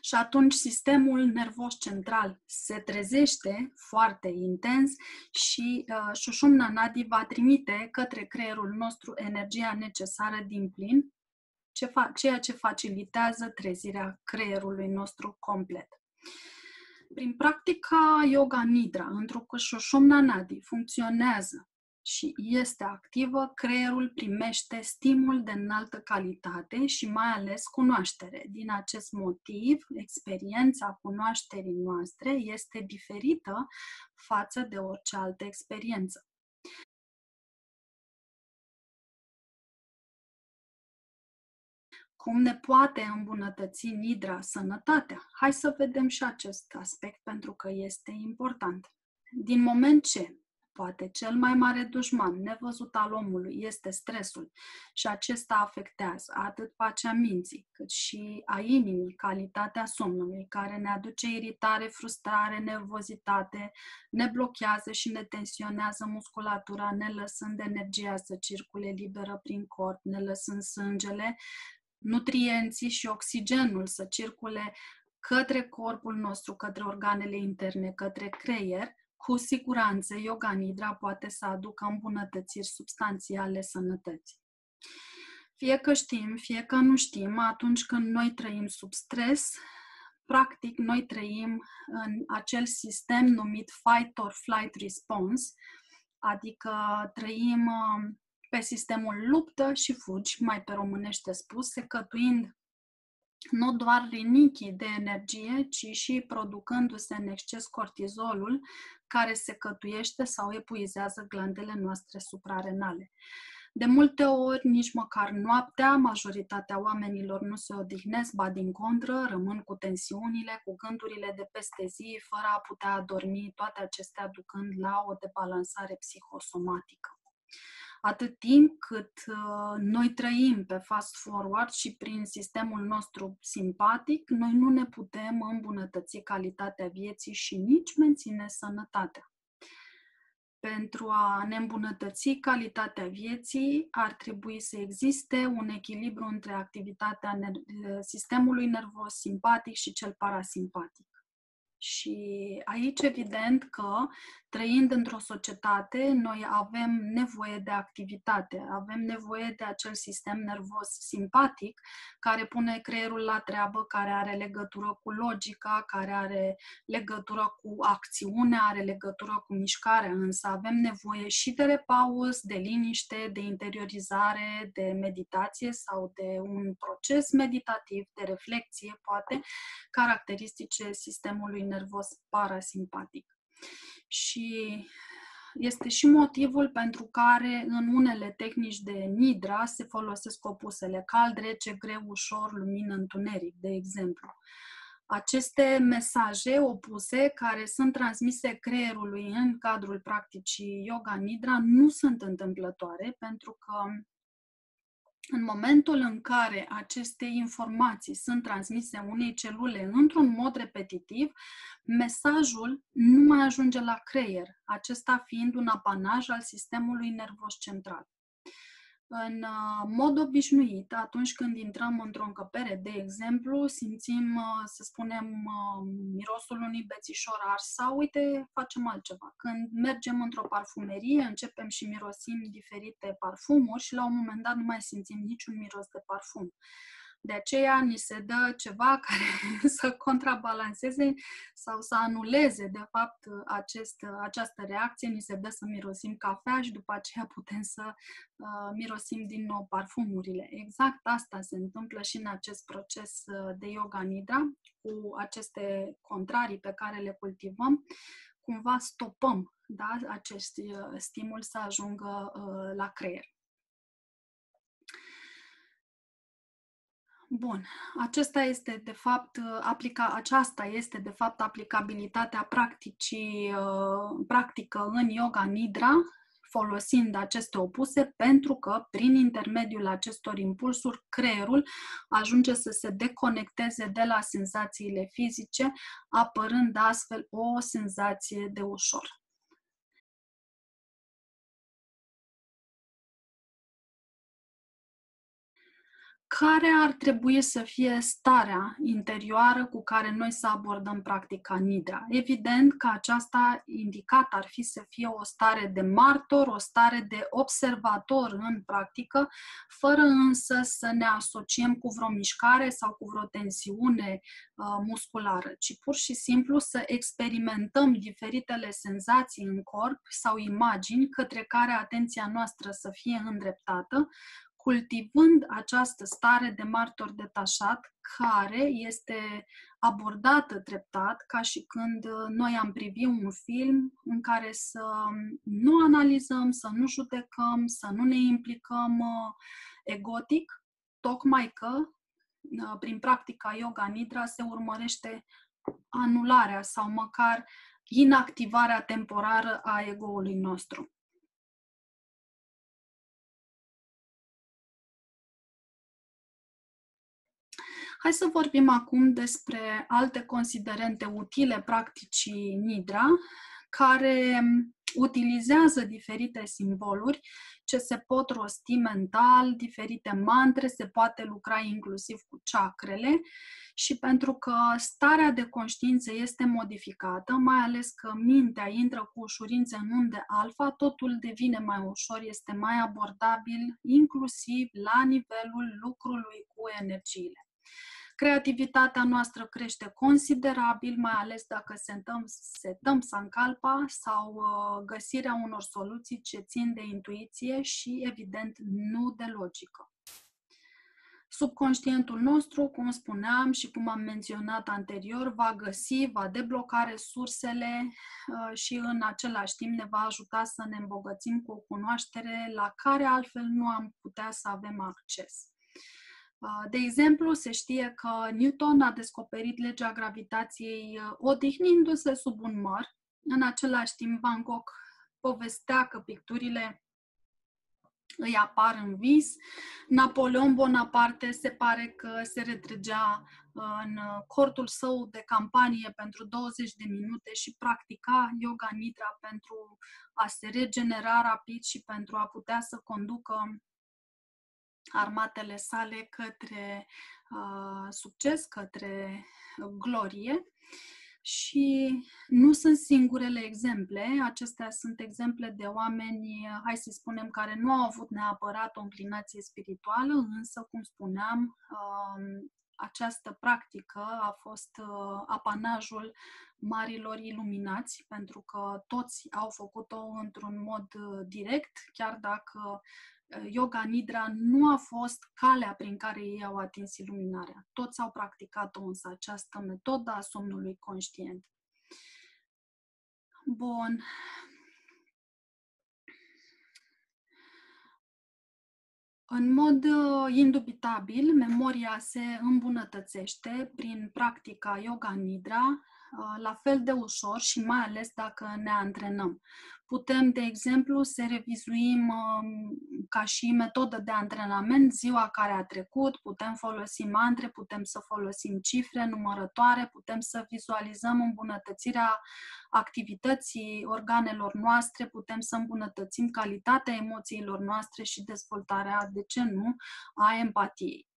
și atunci sistemul nervos central se trezește foarte intens și uh, Shushumna Nadi va trimite către creierul nostru energia necesară din plin, ce fa- ceea ce facilitează trezirea creierului nostru complet. Prin practica Yoga Nidra, întrucât Shushumna Nadi funcționează și este activă, creierul primește stimul de înaltă calitate și mai ales cunoaștere. Din acest motiv, experiența cunoașterii noastre este diferită față de orice altă experiență. Cum ne poate îmbunătăți Nidra sănătatea? Hai să vedem și acest aspect pentru că este important. Din moment ce Poate cel mai mare dușman nevăzut al omului este stresul și acesta afectează atât pacea minții, cât și a inimii, calitatea somnului, care ne aduce iritare, frustrare, nervozitate, ne blochează și ne tensionează musculatura, ne lăsând energia să circule liberă prin corp, ne lăsând sângele, nutrienții și oxigenul să circule către corpul nostru, către organele interne, către creier, cu siguranță Yoga Nidra poate să aducă îmbunătățiri substanțiale sănătății. Fie că știm, fie că nu știm, atunci când noi trăim sub stres, practic noi trăim în acel sistem numit fight or flight response, adică trăim uh, pe sistemul luptă și fugi, mai pe românește spus, secătuind nu doar rinichii de energie, ci și producându-se în exces cortizolul, care se cătuiește sau epuizează glandele noastre suprarenale. De multe ori, nici măcar noaptea, majoritatea oamenilor nu se odihnesc, ba din contră, rămân cu tensiunile, cu gândurile de peste zi, fără a putea dormi, toate acestea ducând la o debalansare psihosomatică atât timp cât uh, noi trăim pe fast forward și prin sistemul nostru simpatic, noi nu ne putem îmbunătăți calitatea vieții și nici menține sănătatea. Pentru a ne îmbunătăți calitatea vieții, ar trebui să existe un echilibru între activitatea sistemului nervos simpatic și cel parasimpatic. Și aici, evident că, trăind într-o societate, noi avem nevoie de activitate, avem nevoie de acel sistem nervos simpatic care pune creierul la treabă, care are legătură cu logica, care are legătură cu acțiunea, are legătură cu mișcarea, însă avem nevoie și de repaus, de liniște, de interiorizare, de meditație sau de un proces meditativ, de reflexie, poate, caracteristice sistemului nervos parasimpatic. Și este și motivul pentru care în unele tehnici de nidra se folosesc opusele cald, rece, greu, ușor, lumină, întuneric, de exemplu. Aceste mesaje opuse care sunt transmise creierului în cadrul practicii yoga nidra nu sunt întâmplătoare pentru că în momentul în care aceste informații sunt transmise unei celule într-un mod repetitiv, mesajul nu mai ajunge la creier, acesta fiind un apanaj al sistemului nervos central. În uh, mod obișnuit, atunci când intrăm într-o încăpere, de exemplu, simțim, uh, să spunem, uh, mirosul unui bețișor ars sau, uite, facem altceva. Când mergem într-o parfumerie, începem și mirosim diferite parfumuri și la un moment dat nu mai simțim niciun miros de parfum. De aceea ni se dă ceva care să contrabalanceze sau să anuleze, de fapt, acest, această reacție. Ni se dă să mirosim cafea și după aceea putem să uh, mirosim din nou parfumurile. Exact asta se întâmplă și în acest proces uh, de yoga nidra, cu aceste contrarii pe care le cultivăm, cumva stopăm da, acest uh, stimul să ajungă uh, la creier. Bun. Acesta este de fapt aplica, aceasta este de fapt aplicabilitatea practicii uh, practică în yoga nidra, folosind aceste opuse pentru că prin intermediul acestor impulsuri creierul ajunge să se deconecteze de la senzațiile fizice, apărând astfel o senzație de ușor. Care ar trebui să fie starea interioară cu care noi să abordăm practica Nidra. Evident că aceasta indicat ar fi să fie o stare de martor, o stare de observator în practică, fără însă să ne asociem cu vreo mișcare sau cu vreo tensiune uh, musculară, ci pur și simplu să experimentăm diferitele senzații în corp sau imagini către care atenția noastră să fie îndreptată, cultivând această stare de martor detașat, care este abordată treptat, ca și când uh, noi am privit un film în care să nu analizăm, să nu judecăm, să nu ne implicăm uh, egotic, tocmai că uh, prin practica yoga nidra se urmărește anularea sau măcar inactivarea temporară a ego-ului nostru. Hai să vorbim acum despre alte considerente utile practicii Nidra, care utilizează diferite simboluri ce se pot rosti mental, diferite mantre, se poate lucra inclusiv cu chakrele și pentru că starea de conștiință este modificată, mai ales că mintea intră cu ușurință în unde alfa, totul devine mai ușor, este mai abordabil, inclusiv la nivelul lucrului cu energiile. Creativitatea noastră crește considerabil, mai ales dacă setăm, setăm sancalpa sau uh, găsirea unor soluții ce țin de intuiție și, evident, nu de logică. Subconștientul nostru, cum spuneam și cum am menționat anterior, va găsi, va debloca resursele uh, și în același timp ne va ajuta să ne îmbogățim cu o cunoaștere la care altfel nu am putea să avem acces. Uh, de exemplu, se știe că Newton a descoperit legea gravitației uh, odihnindu-se sub un măr. În același timp, Van Gogh povestea că picturile îi apar în vis. Napoleon Bonaparte se pare că se retrăgea uh, în cortul său de campanie pentru 20 de minute și practica yoga nidra pentru a se regenera rapid și pentru a putea să conducă armatele sale către uh, succes, către glorie. Și nu sunt singurele exemple, acestea sunt exemple de oameni, hai să spunem, care nu au avut neapărat o înclinație spirituală, însă, cum spuneam, această practică a fost apanajul marilor iluminați, pentru că toți au făcut-o într-un mod direct, chiar dacă yoga nidra nu a fost calea prin care ei au atins iluminarea. Toți au practicat-o însă această metodă a somnului conștient. Bun. În mod uh, indubitabil, memoria se îmbunătățește prin practica yoga nidra, uh, la fel de ușor și mai ales dacă ne antrenăm. Putem, de exemplu, să revizuim um, ca și metodă de antrenament ziua care a trecut, putem folosi mantre, putem să folosim cifre, numărătoare, putem să vizualizăm îmbunătățirea activității organelor noastre, putem să îmbunătățim calitatea emoțiilor noastre și dezvoltarea, de ce nu, a empatiei.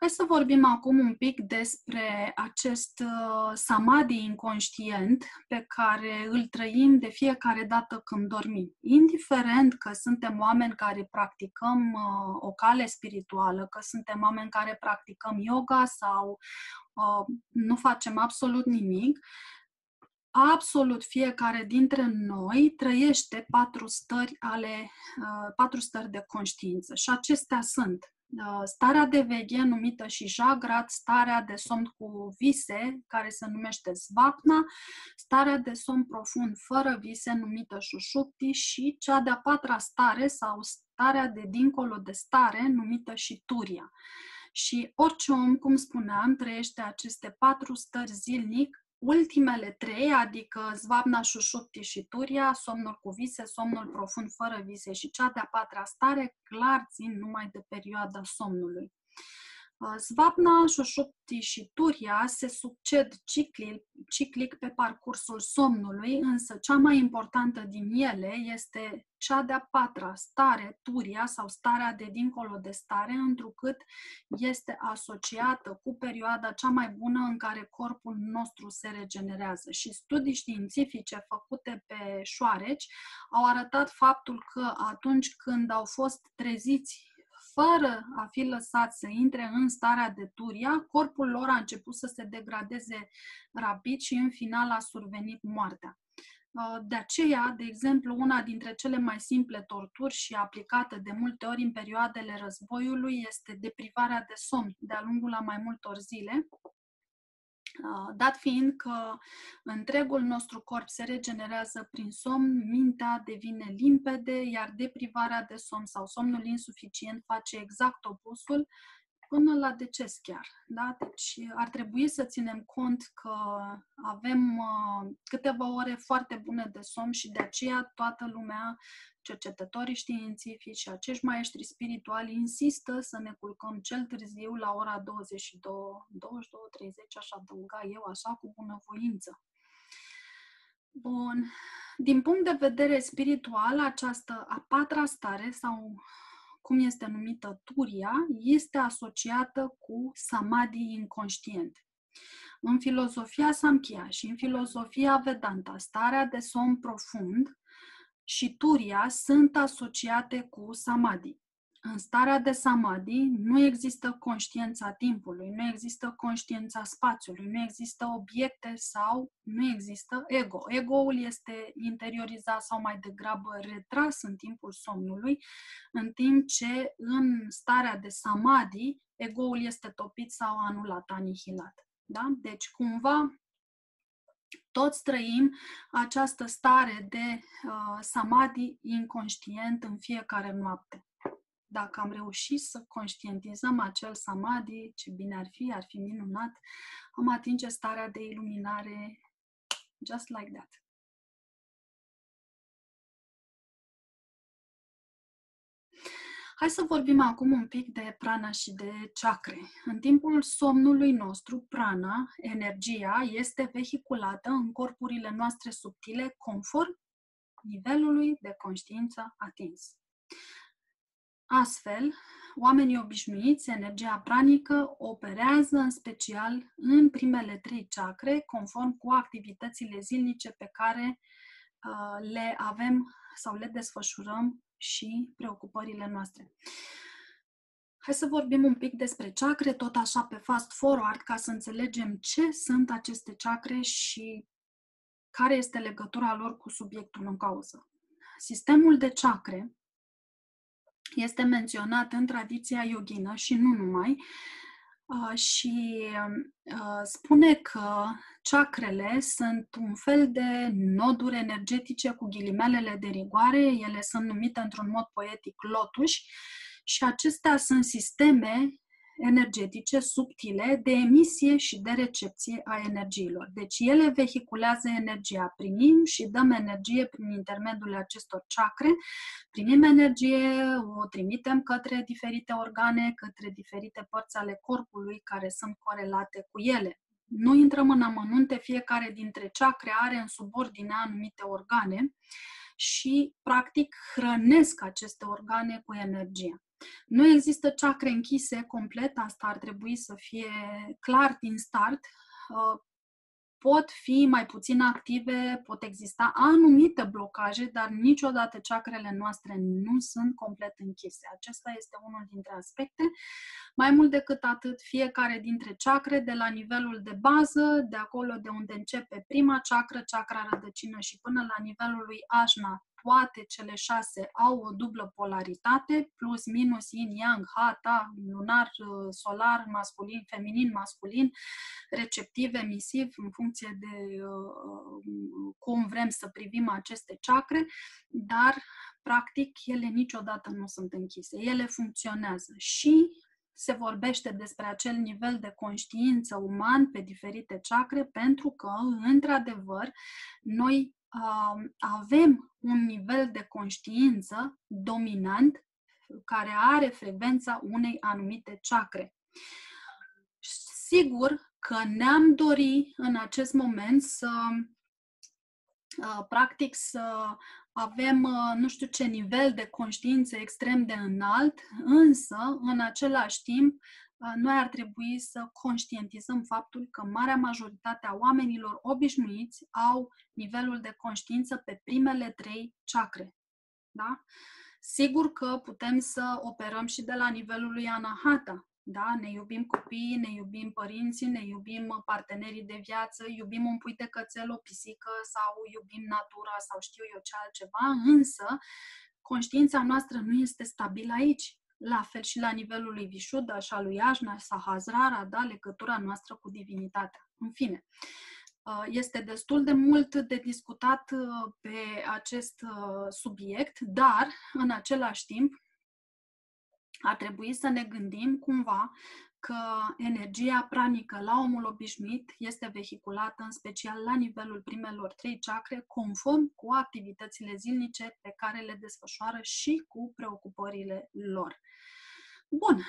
Hai să vorbim acum un pic despre acest uh, samadhi inconștient pe care îl trăim de fiecare dată când dormim. Indiferent că suntem oameni care practicăm uh, o cale spirituală, că suntem oameni care practicăm yoga sau uh, nu facem absolut nimic, absolut fiecare dintre noi trăiește patru stări ale patru stări de conștiință și acestea sunt Uh, starea de veche, numită și jagrat, starea de somn cu vise, care se numește svapna, starea de somn profund fără vise, numită șușupti și cea de-a patra stare sau starea de dincolo de stare, numită și turia. Și orice om, cum spuneam, trăiește aceste patru stări zilnic ultimele trei, adică Zvabna, Șușupti și Turia, somnul cu vise, somnul profund fără vise și cea de-a patra stare, clar țin numai de perioada somnului. Zvapna, Șușupti și Turia se succed ciclic, ciclic pe parcursul somnului, însă cea mai importantă din ele este cea de-a patra stare, Turia sau starea de dincolo de stare, întrucât este asociată cu perioada cea mai bună în care corpul nostru se regenerează. Și studii științifice făcute pe șoareci au arătat faptul că atunci când au fost treziți fără a fi lăsat să intre în starea de turia, corpul lor a început să se degradeze rapid și în final a survenit moartea. Uh, de aceea, de exemplu, una dintre cele mai simple torturi și aplicată de multe ori în perioadele războiului este deprivarea de somn de-a lungul a mai multor zile, Uh, dat fiind că întregul nostru corp se regenerează prin somn, mintea devine limpede, iar deprivarea de somn sau somnul insuficient face exact opusul, până la deces chiar. Da? Deci ar trebui să ținem cont că avem uh, câteva ore foarte bune de somn și de aceea toată lumea cercetătorii științifici și acești maestri spirituali insistă să ne culcăm cel târziu la ora 22, 22, 30, aș adăuga eu așa cu bunăvoință. Bun. Din punct de vedere spiritual, această a patra stare sau cum este numită Turia, este asociată cu samadhi inconștient. În filozofia Samkhya și în filozofia Vedanta, starea de somn profund și turia sunt asociate cu samadhi. În starea de samadhi nu există conștiința timpului, nu există conștiința spațiului, nu există obiecte sau nu există ego. Ego-ul este interiorizat sau mai degrabă retras în timpul somnului, în timp ce în starea de samadhi ego-ul este topit sau anulat, anihilat. Da? Deci, cumva, toți trăim această stare de uh, samadhi inconștient în fiecare noapte. Dacă am reușit să conștientizăm acel samadhi, ce bine ar fi, ar fi minunat, am atinge starea de iluminare just like that. Hai să vorbim acum un pic de prana și de chakre. În timpul somnului nostru, prana, energia, este vehiculată în corpurile noastre subtile conform nivelului de conștiință atins. Astfel, oamenii obișnuiți, energia pranică operează în special în primele trei chakre, conform cu activitățile zilnice pe care uh, le avem sau le desfășurăm și preocupările noastre. Hai să vorbim un pic despre chakre, tot așa pe fast forward, ca să înțelegem ce sunt aceste chakre și care este legătura lor cu subiectul în cauză. Sistemul de chakre este menționat în tradiția yogină și nu numai, și spune că chakrele sunt un fel de noduri energetice cu ghilimelele de rigoare, ele sunt numite într-un mod poetic lotuși și acestea sunt sisteme energetice subtile de emisie și de recepție a energiilor. Deci ele vehiculează energia. Primim și dăm energie prin intermediul acestor chakre. Primim energie, o trimitem către diferite organe, către diferite părți ale corpului care sunt corelate cu ele. Nu intrăm în amănunte, fiecare dintre chakre are în subordine anumite organe și, practic, hrănesc aceste organe cu energie. Nu există chakre închise complet, asta ar trebui să fie clar din start. Uh, pot fi mai puțin active, pot exista anumite blocaje, dar niciodată chakrele noastre nu sunt complet închise. Acesta este unul dintre aspecte. Mai mult decât atât, fiecare dintre chakre, de la nivelul de bază, de acolo de unde începe prima chakra, chakra rădăcină și până la nivelul lui Ajna, toate cele șase au o dublă polaritate, plus, minus, yin, yang, hatha, lunar, solar, masculin, feminin, masculin, receptiv, emisiv, în funcție de uh, cum vrem să privim aceste chakre, dar, practic, ele niciodată nu sunt închise. Ele funcționează și se vorbește despre acel nivel de conștiință uman pe diferite chakre, pentru că, într-adevăr, noi uh, avem un nivel de conștiință dominant care are frecvența unei anumite chakre. Sigur că ne-am dori în acest moment să uh, practic să avem uh, nu știu ce nivel de conștiință extrem de înalt, însă, în același timp, uh, noi ar trebui să conștientizăm faptul că marea majoritate a oamenilor obișnuiți au nivelul de conștiință pe primele trei chakre. Da? Sigur că putem să operăm și de la nivelul lui Anahata, da? Ne iubim copiii, ne iubim părinții, ne iubim partenerii de viață, iubim un pui de cățel, o pisică sau iubim natura sau știu eu ce altceva, însă conștiința noastră nu este stabilă aici. La fel și la nivelul lui Vishuddha și al lui Ajna, Sahasrara, da? legătura noastră cu divinitatea. În fine, uh, este destul de mult de discutat uh, pe acest uh, subiect, dar, în același timp, ar trebui să ne gândim cumva că energia pranică la omul obișnuit este vehiculată în special la nivelul primelor trei chakre, conform cu activitățile zilnice pe care le desfășoară și cu preocupările lor. Bun.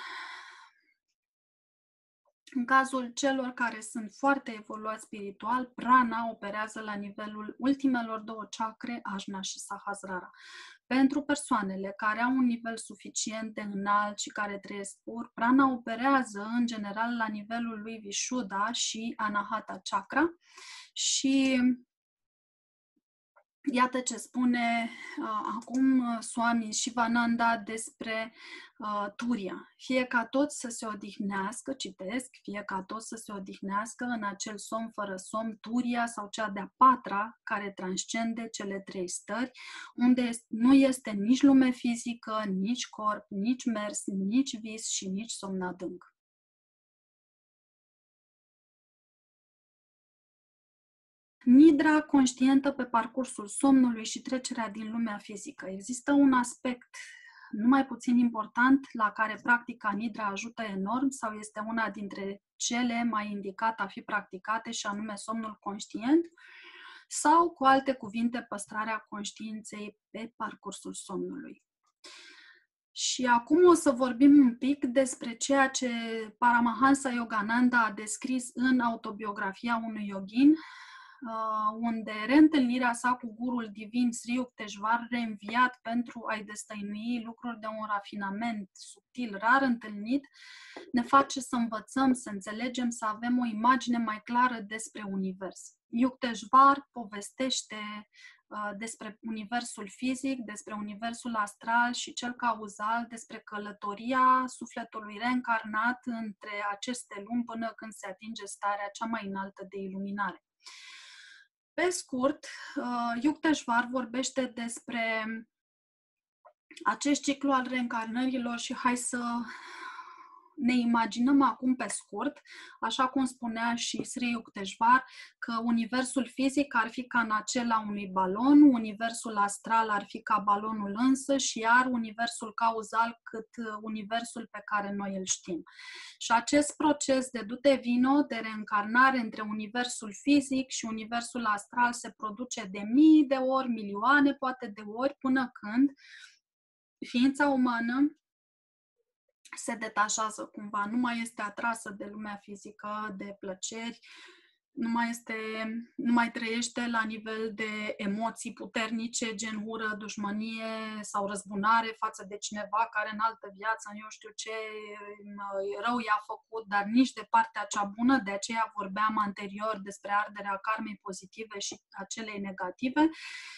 În cazul celor care sunt foarte evoluați spiritual, prana operează la nivelul ultimelor două chakre, ajna și sahasrara. Pentru persoanele care au un nivel suficient de înalt și care trăiesc pur, prana operează în general la nivelul lui Vishuddha și Anahata Chakra și Iată ce spune uh, acum uh, Swami Shivananda despre uh, Turia. Fie ca toți să se odihnească, citesc, fie ca toți să se odihnească în acel somn fără somn, Turia sau cea de-a patra care transcende cele trei stări, unde nu este nici lume fizică, nici corp, nici mers, nici vis și nici somn adânc. Nidra conștientă pe parcursul somnului și trecerea din lumea fizică. Există un aspect nu mai puțin important la care practica Nidra ajută enorm sau este una dintre cele mai indicate a fi practicate și anume somnul conștient sau, cu alte cuvinte, păstrarea conștiinței pe parcursul somnului. Și acum o să vorbim un pic despre ceea ce Paramahansa Yogananda a descris în autobiografia unui yogin, uh, unde reîntâlnirea sa cu gurul divin Sri Yuktesvar, reînviat pentru a-i destăinui lucruri de un rafinament subtil, rar întâlnit, ne face să învățăm, să înțelegem, să avem o imagine mai clară despre univers. Yuktesvar povestește uh, despre universul fizic, despre universul astral și cel cauzal, despre călătoria sufletului reîncarnat între aceste lumi până când se atinge starea cea mai înaltă de iluminare. Pe scurt, uh, Yuktesvar vorbește despre acest ciclu al reîncarnărilor și hai să ne imaginăm acum pe scurt, așa cum spunea și Sri Yuktesvar, că universul fizic ar fi ca în acela unui balon, universul astral ar fi ca balonul însă și iar universul cauzal cât universul pe care noi îl știm. Și acest proces de dute vino, de reîncarnare între universul fizic și universul astral se produce de mii de ori, milioane poate de ori, până când ființa umană se detașează cumva, nu mai este atrasă de lumea fizică, de plăceri, nu mai, este, nu mai trăiește la nivel de emoții puternice, gen ură, dușmănie sau răzbunare față de cineva care în altă viață, eu știu ce rău i-a făcut, dar nici de partea cea bună, de aceea vorbeam anterior despre arderea karmei pozitive și a celei negative.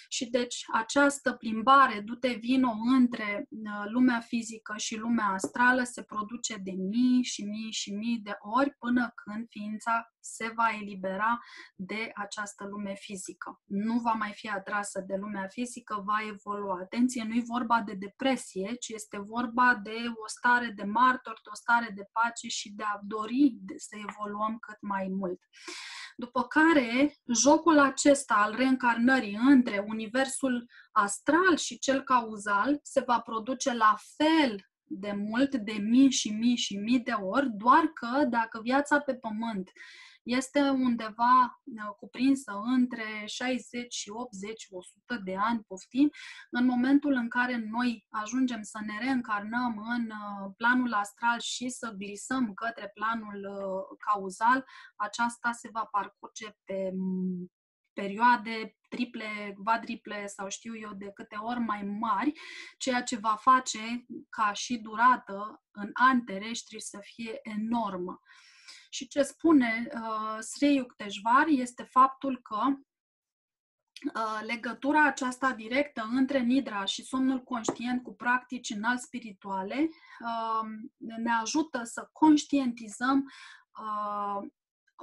Și deci această plimbare, du-te vino între uh, lumea fizică și lumea astrală se produce de mii și mii și mii de ori până când ființa se va elibera de această lume fizică. Nu va mai fi atrasă de lumea fizică, va evolua. Atenție, nu e vorba de depresie, ci este vorba de o stare de martor, de o stare de pace și de a dori să evoluăm cât mai mult. După care, jocul acesta al reîncarnării între universul astral și cel cauzal se va produce la fel de mult, de mii și mii și mii de ori, doar că dacă viața pe pământ este undeva uh, cuprinsă între 60 și 80, 100 de ani, poftim, în momentul în care noi ajungem să ne reîncarnăm în uh, planul astral și să glisăm către planul uh, cauzal, aceasta se va parcurge pe mm, perioade triple, quadriple sau știu eu de câte ori mai mari, ceea ce va face ca și durată în ani terestri să fie enormă. Și ce spune uh, Sri Yuktesvar este faptul că uh, legătura aceasta directă între Nidra și somnul conștient cu practici înalt spirituale uh, ne ajută să conștientizăm uh,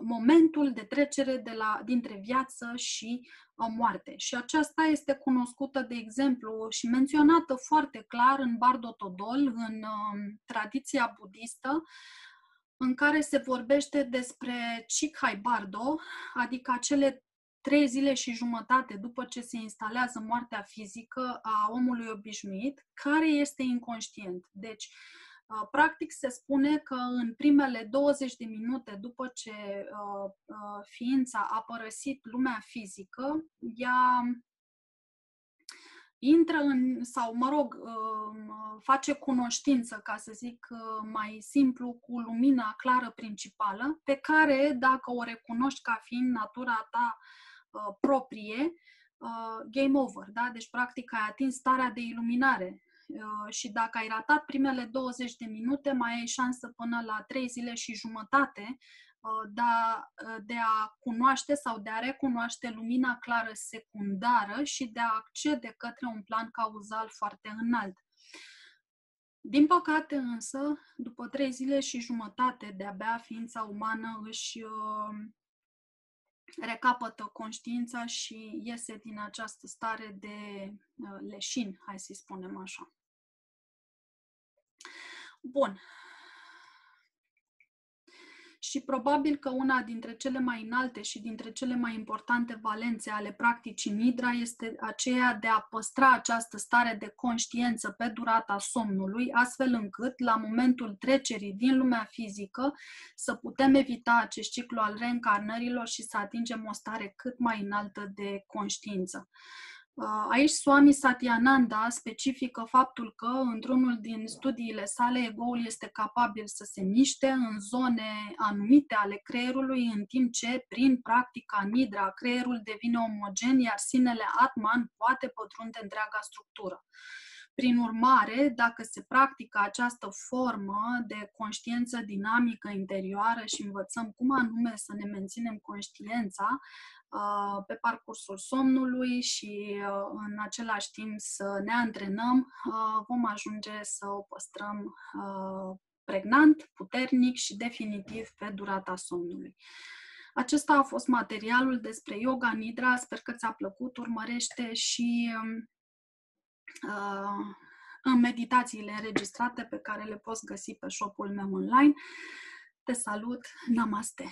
momentul de trecere de la, dintre viață și uh, moarte. Și aceasta este cunoscută, de exemplu, și menționată foarte clar în Bardo Todol, în uh, tradiția budistă, în care se vorbește despre Chikhai Bardo, adică acele trei zile și jumătate după ce se instalează moartea fizică a omului obișnuit, care este inconștient. Deci, uh, practic se spune că în primele 20 de minute după ce uh, uh, ființa a părăsit lumea fizică, ea intră în, sau mă rog, um, face cunoștință, ca să zic uh, mai simplu, cu lumina clară principală, pe care, dacă o recunoști ca fiind natura ta uh, proprie, uh, game over, da? Deci, practic, ai atins starea de iluminare. Și dacă ai ratat primele 20 de minute, mai ai șansă până la 3 zile și jumătate Uh, de a, uh, de a cunoaște sau de a recunoaște lumina clară secundară și de a accede către un plan cauzal foarte înalt. Din păcate însă, după trei zile și jumătate de-abia ființa umană își uh, recapătă conștiința și iese din această stare de leșin, hai să-i spunem așa. Bun, și probabil că una dintre cele mai înalte și dintre cele mai importante valențe ale practicii Nidra este aceea de a păstra această stare de conștiență pe durata somnului, astfel încât, la momentul trecerii din lumea fizică, să putem evita acest ciclu al reîncarnărilor și să atingem o stare cât mai înaltă de conștiință. Uh, aici Swami Satyananda specifică faptul că într-unul din studiile sale egoul este capabil să se miște în zone anumite ale creierului, în timp ce prin practica nidra creierul devine omogen, iar sinele Atman poate pătrunde întreaga structură. Prin urmare, dacă se practică această formă de conștiință dinamică interioară și învățăm cum anume să ne menținem conștiința, Uh, pe parcursul somnului și uh, în același timp să ne antrenăm, uh, vom ajunge să o păstrăm pregnant, puternic și definitiv pe durata somnului. Acesta a fost materialul despre yoga nidra. Sper că ți-a plăcut. Urmărește și uh, în meditațiile înregistrate pe care le poți găsi pe shop-ul meu online. Te salut! Namaste!